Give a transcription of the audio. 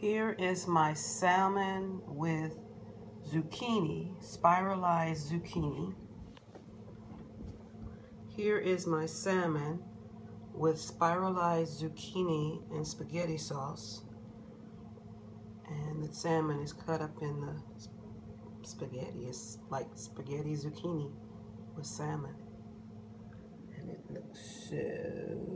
Here is my salmon with zucchini, spiralized zucchini. Here is my salmon with spiralized zucchini and spaghetti sauce. And the salmon is cut up in the spaghetti. It's like spaghetti zucchini with salmon. And it looks so